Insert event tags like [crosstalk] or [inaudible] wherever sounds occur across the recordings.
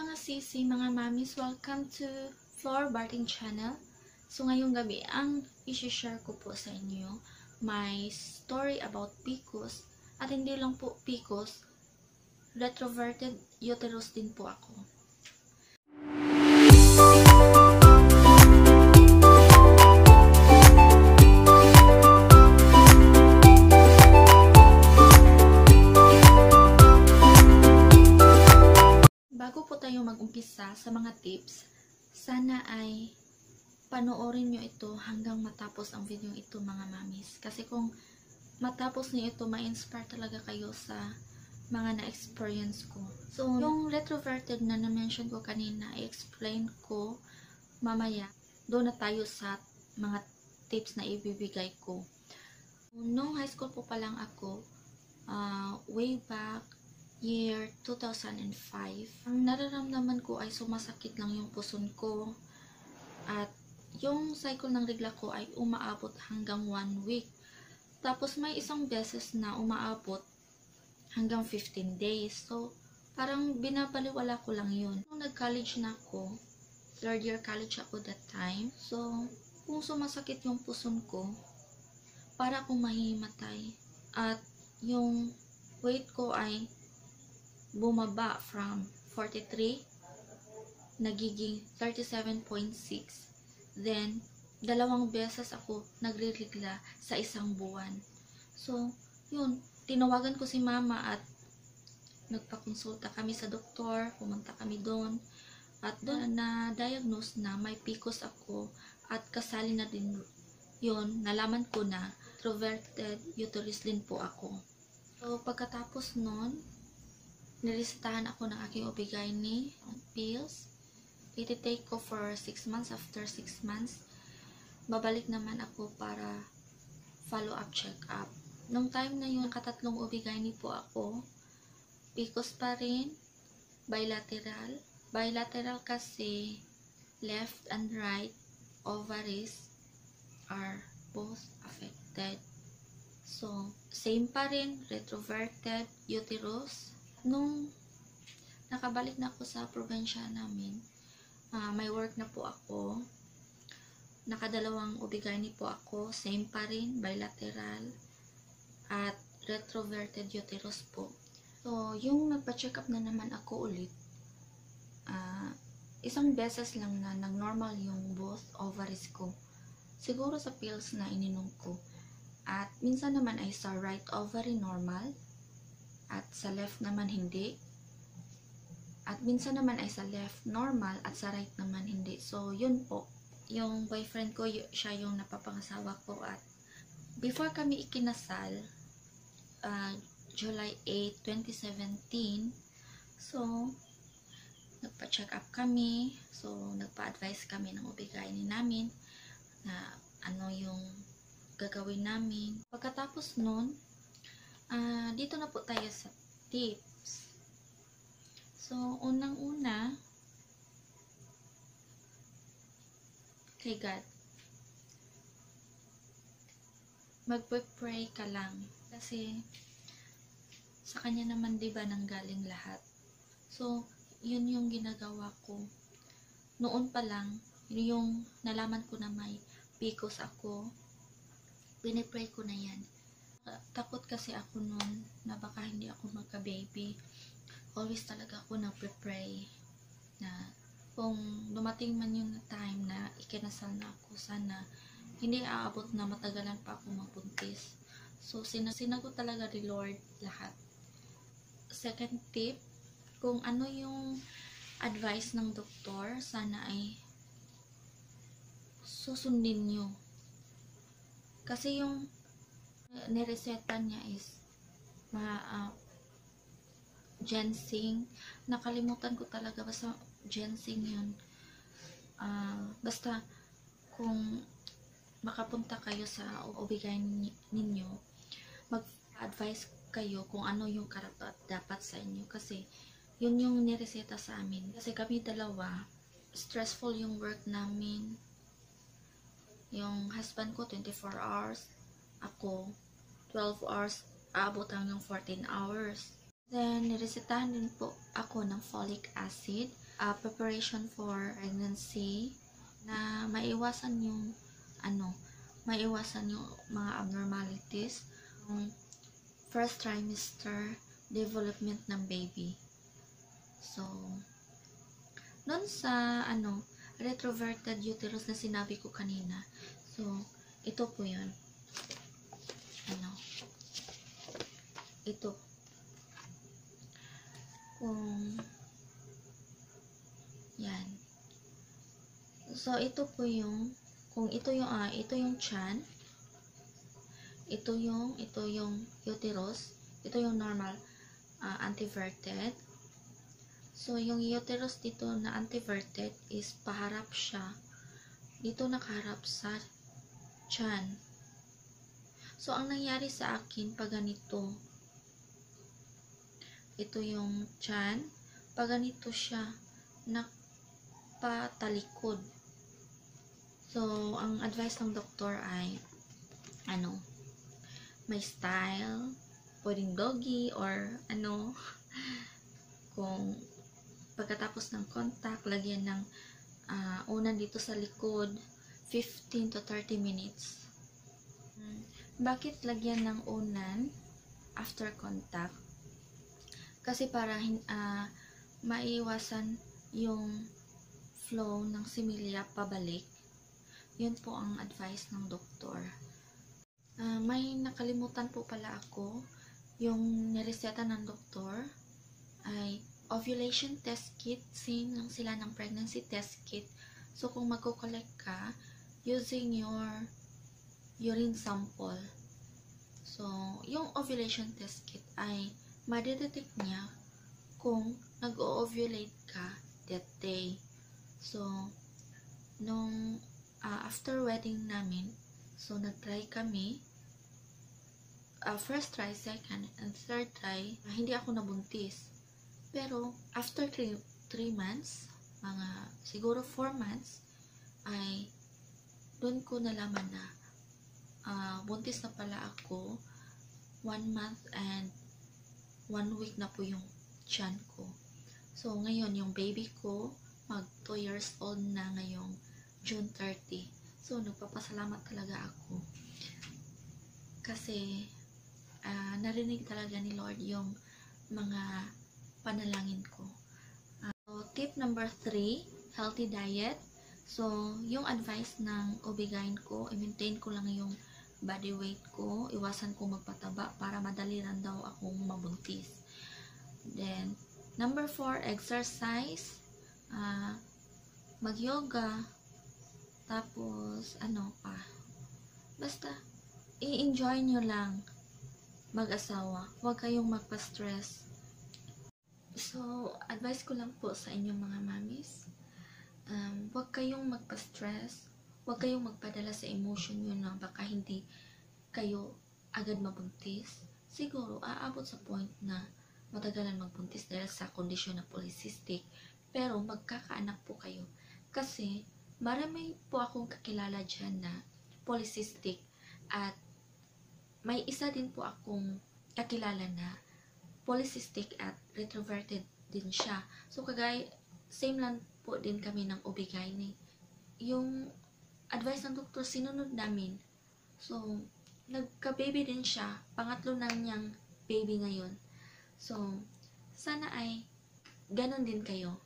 mga sisi, mga mamis, welcome to Floor Barting Channel. So ngayong gabi, ang isi-share ko po sa inyo, my story about PCOS. At hindi lang po PCOS, retroverted uterus din po ako. Ito hanggang matapos ang video ito mga mamis. Kasi kung matapos niyo ito, ma-inspire talaga kayo sa mga na-experience ko. So, yung retroverted na na-mention ko kanina, i-explain ko mamaya. Doon na tayo sa mga tips na ibibigay ko. Nung high school po pa lang ako, uh, way back year 2005, ang nararamdaman ko ay sumasakit lang yung puson ko at yung cycle ng regla ko ay umaabot hanggang one week. Tapos may isang beses na umaabot hanggang 15 days. So, parang binabaliwala ko lang yun. Nung nag-college na ako, third year college ako that time. So, kung sumasakit yung puson ko, para akong mahimatay. At yung weight ko ay bumaba from 43 nagiging 37.6 then dalawang beses ako nagririgla sa isang buwan. So yun tinawagan ko si mama at nagpakonsulta kami sa doktor pumunta kami doon. At doon na diagnose na may PCOS ako at kasali na din yun. Nalaman ko na introverted uterus din po ako. So pagkatapos nun niresetahan ako ng aking obigaini pills. Iti-take ko for 6 months. After 6 months, babalik naman ako para follow-up check-up. Nung time na yun, katatlong obigaini po ako. Picos pa rin. Bilateral. Bilateral kasi left and right ovaries are both affected. So, same pa rin, retroverted uterus, nung nakabalik na ako sa probinsya namin, uh, may work na po ako. Nakadalawang ubigani po ako, same pa rin, bilateral, at retroverted uterus po. So, yung nagpa-check up na naman ako ulit, uh, isang beses lang na nang normal yung both ovaries ko. Siguro sa pills na ininom ko. At minsan naman ay sa right ovary normal, at sa left naman hindi. At minsan naman ay sa left normal at sa right naman hindi. So, yun po. Yung boyfriend ko, siya yung napapangasawa ko at before kami ikinasal, uh, July 8, 2017, so, nagpa-check up kami. So, nagpa-advise kami ng ubigayin namin na ano yung gagawin namin. Pagkatapos nun, uh, dito na po tayo sa tips. So, unang-una, kay God. Magpe-pray ka lang. Kasi, sa Kanya naman, di ba, nanggaling lahat. So, yun yung ginagawa ko. Noon pa lang, yung nalaman ko na may PCOS ako, pinipray ko na yan takot kasi ako noon na baka hindi ako magka-baby. Always talaga ako nagpe-pray na kung dumating man yung time na ikinasal na ako, sana hindi aabot na matagalan pa ako magbuntis. So, sinagot talaga ni Lord lahat. Second tip, kung ano yung advice ng doktor, sana ay susundin nyo. Kasi yung nireseta niya is ma uh, ginseng nakalimutan ko talaga basta ginseng yun. Uh, basta kung makapunta kayo sa ubigay ninyo mag-advise kayo kung ano yung karapat dapat sa inyo. Kasi yun yung nireseta sa amin. Kasi kami dalawa stressful yung work namin. Yung husband ko 24 hours. Ako 12 hours abot hanggang 14 hours. Then, niresetahan din po ako ng folic acid uh, preparation for pregnancy na maiwasan yung ano, maiwasan yung mga abnormalities yung first trimester development ng baby. So, doon sa ano, retroverted uterus na sinabi ko kanina. So, ito po yun. Ano, ito. Kung, yan. So, ito po yung, kung ito yung, ah, ito yung chan, ito yung, ito yung uterus, ito yung normal, uh, antiverted. So, yung uterus dito na antiverted is paharap siya. Dito nakaharap sa chan. So, ang nangyari sa akin pag ganito, ito yung chan, pag ganito siya, nakpatalikod. So, ang advice ng doktor ay, ano, may style, pwedeng doggy, or ano, [laughs] kung Pagkatapos ng contact, lagyan ng uh, unan dito sa likod, 15 to 30 minutes. Hmm. Bakit lagyan ng unan after contact? Kasi para uh, maiwasan yung flow ng similya pabalik. Yun po ang advice ng doktor. Uh, may nakalimutan po pala ako yung nireseta ng doktor ay ovulation test kit, same lang sila ng pregnancy test kit. So, kung magko-collect ka, using your urine sample. So, yung ovulation test kit ay madedetect niya kung nag-ovulate ka that day. So, nung uh, after wedding namin, so nag-try kami, uh, first try, second, and third try, uh, hindi ako nabuntis. Pero, after 3 months, mga siguro 4 months, ay doon ko nalaman na uh, buntis na pala ako 1 month and 1 week na po yung tiyan ko. So, ngayon, yung baby ko, mag 2 years old na ngayong June 30. So, nagpapasalamat talaga ako. Kasi, uh, narinig talaga ni Lord yung mga panalangin ko. Uh, so, tip number 3, healthy diet. So, yung advice ng obigain ko, i-maintain ko lang yung body weight ko, iwasan ko magpataba para madali lang daw akong mabuntis. Then, number 4, exercise. Uh, mag-yoga. Tapos, ano pa. Basta, i-enjoy nyo lang mag-asawa. Huwag kayong magpa-stress So, advice ko lang po sa inyong mga mamis, um, huwag kayong magpa-stress, huwag kayong magpadala sa emotion nyo na baka hindi kayo agad mabuntis. Siguro, aabot sa point na matagalan magbuntis dahil sa kondisyon na polycystic, pero magkakaanak po kayo. Kasi, marami po akong kakilala dyan na polycystic at may isa din po akong kakilala na polycystic at retroverted din siya. So, kagay, same lang po din kami ng ni Yung advice ng doktor, sinunod namin. So, nagka-baby din siya. Pangatlo na niyang baby ngayon. So, sana ay ganon din kayo.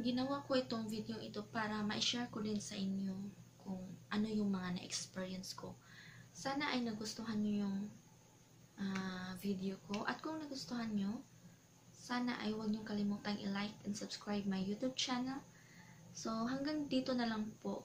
Ginawa ko itong video ito para ma-share ko din sa inyo kung ano yung mga na-experience ko. Sana ay nagustuhan nyo yung uh, video ko. At kung nagustuhan nyo, sana ay huwag nyo kalimutang i-like and subscribe my YouTube channel. So, hanggang dito na lang po.